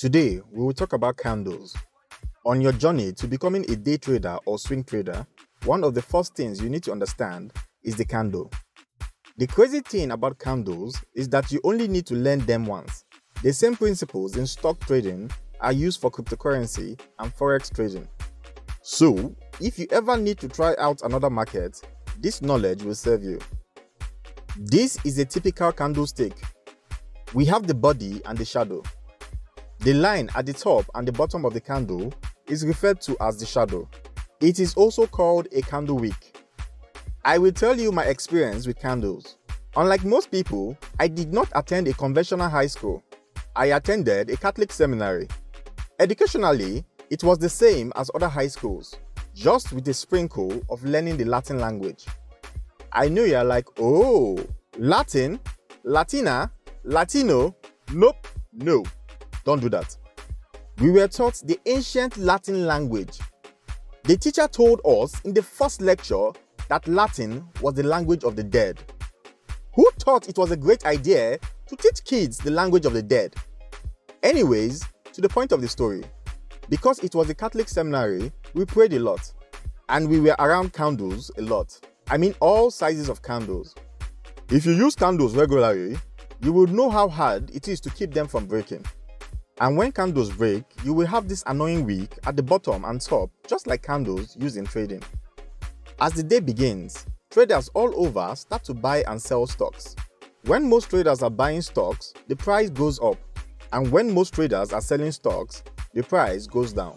Today, we will talk about candles. On your journey to becoming a day trader or swing trader, one of the first things you need to understand is the candle. The crazy thing about candles is that you only need to learn them once. The same principles in stock trading are used for cryptocurrency and forex trading. So, if you ever need to try out another market, this knowledge will serve you. This is a typical candlestick. We have the body and the shadow. The line at the top and the bottom of the candle is referred to as the shadow. It is also called a candle wick. I will tell you my experience with candles. Unlike most people, I did not attend a conventional high school. I attended a Catholic seminary. Educationally, it was the same as other high schools, just with a sprinkle of learning the Latin language. I know you're like, oh, Latin, Latina, Latino. Nope, no, don't do that. We were taught the ancient Latin language. The teacher told us in the first lecture that Latin was the language of the dead. Who thought it was a great idea to teach kids the language of the dead? Anyways, to the point of the story. Because it was a Catholic seminary, we prayed a lot. And we were around candles a lot. I mean, all sizes of candles. If you use candles regularly, you will know how hard it is to keep them from breaking. And when candles break, you will have this annoying wick at the bottom and top, just like candles used in trading. As the day begins, traders all over start to buy and sell stocks. When most traders are buying stocks, the price goes up, and when most traders are selling stocks, the price goes down.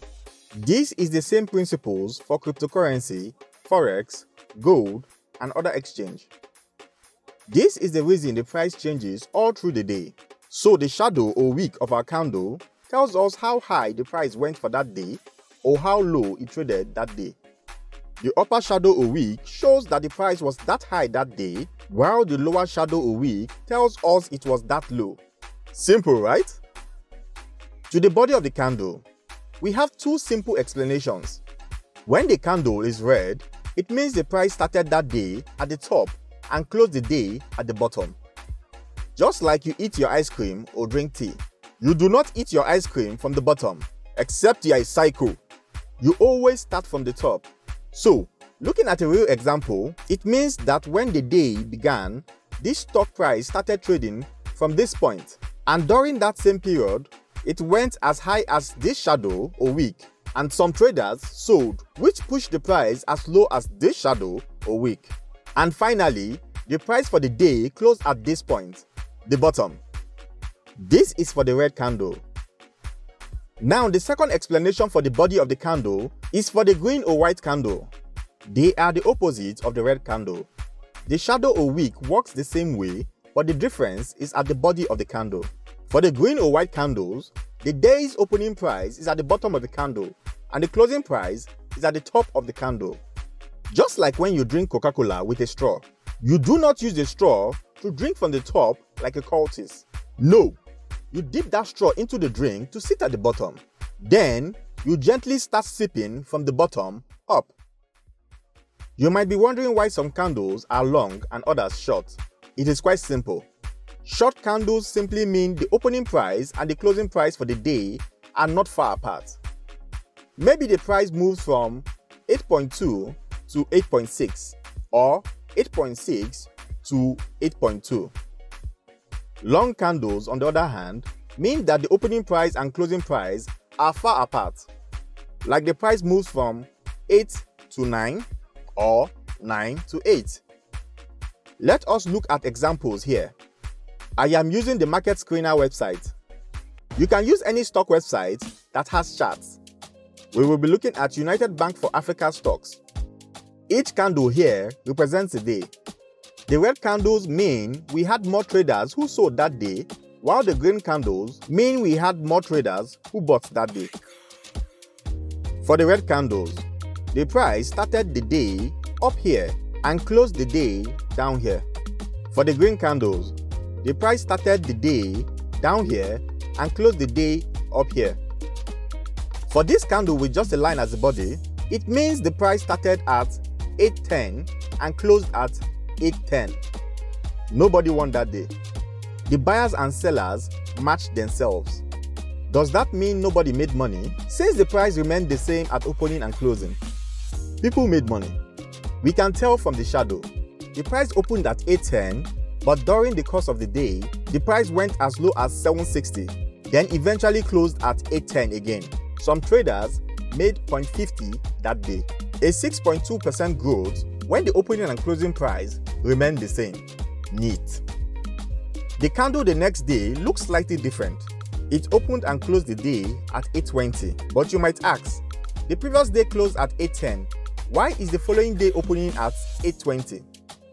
This is the same principles for cryptocurrency, forex, gold, and other exchange. This is the reason the price changes all through the day. So the shadow or wick of our candle tells us how high the price went for that day or how low it traded that day. The upper shadow or wick shows that the price was that high that day, while the lower shadow or wick tells us it was that low. Simple, right? To the body of the candle, we have two simple explanations. When the candle is red, it means the price started that day at the top and closed the day at the bottom. Just like you eat your ice cream or drink tea, you do not eat your ice cream from the bottom, except you are a psycho. You always start from the top. So, looking at a real example, it means that when the day began, this stock price started trading from this point, and during that same period, it went as high as this shadow or wick, and some traders sold, which pushed the price as low as this shadow or wick. And finally, the price for the day closed at this point, the bottom. This is for the red candle. Now, the second explanation for the body of the candle is for the green or white candle. They are the opposites of the red candle. The shadow or wick works the same way, but the difference is at the body of the candle. For the green or white candles, the day's opening price is at the bottom of the candle and the closing price is at the top of the candle. Just like when you drink Coca Cola with a straw, you do not use the straw to drink from the top like a cultist. No, you dip that straw into the drink to sit at the bottom. Then, you gently start sipping from the bottom up. You might be wondering why some candles are long and others short. It is quite simple. Short candles simply mean the opening price and the closing price for the day are not far apart. Maybe the price moves from 8.2 to 8.6 or 8.6 to 8.2. Long candles, on the other hand, mean that the opening price and closing price are far apart. Like the price moves from 8 to 9 or 9 to 8. Let us look at examples here. I am using the Market Screener website. You can use any stock website that has charts. We will be looking at United Bank for Africa stocks. Each candle here represents a day. The red candles mean we had more traders who sold that day, while the green candles mean we had more traders who bought that day. For the red candles, the price started the day up here and closed the day down here. For the green candles, the price started the day down here and closed the day up here. For this candle with just a line as a body, it means the price started at 810 and closed at 810. Nobody won that day. The buyers and sellers matched themselves. Does that mean nobody made money since the price remained the same at opening and closing? People made money. We can tell from the shadow. The price opened at 810, but during the course of the day, the price went as low as 760, then eventually closed at 810 again. Some traders made 0.50 that day. A 6.2% growth when the opening and closing price remained the same. Neat. The candle the next day looks slightly different. It opened and closed the day at 8.20. But you might ask, the previous day closed at 8.10. Why is the following day opening at 8.20?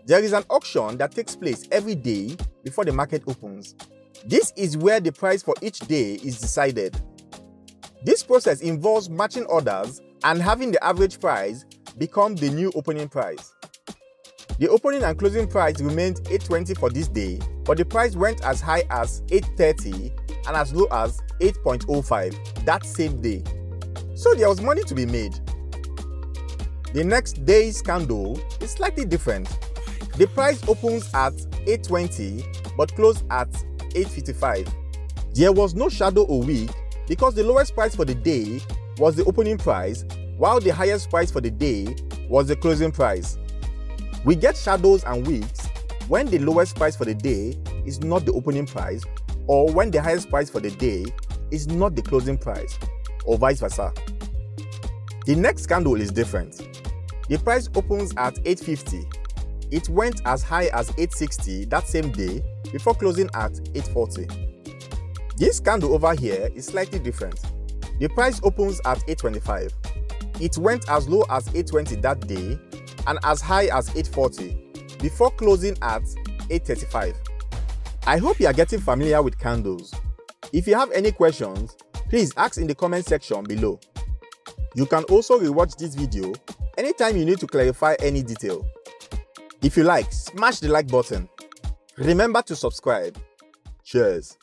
There is an auction that takes place every day before the market opens. This is where the price for each day is decided. This process involves matching orders and having the average price become the new opening price. The opening and closing price remained 820 for this day, but the price went as high as 830 and as low as 8.05 that same day. So there was money to be made. The next day's candle is slightly different. The price opens at 820 but closed at 855. There was no shadow or wick because the lowest price for the day was the opening price while the highest price for the day was the closing price. We get shadows and wicks when the lowest price for the day is not the opening price or when the highest price for the day is not the closing price or vice versa. The next candle is different. The price opens at 850. It went as high as 860 that same day before closing at 840. This candle over here is slightly different. The price opens at 825. It went as low as 820 that day and as high as 840 before closing at 835. I hope you are getting familiar with candles. If you have any questions, please ask in the comment section below. You can also rewatch this video anytime you need to clarify any detail. If you like, smash the like button. Remember to subscribe. Cheers.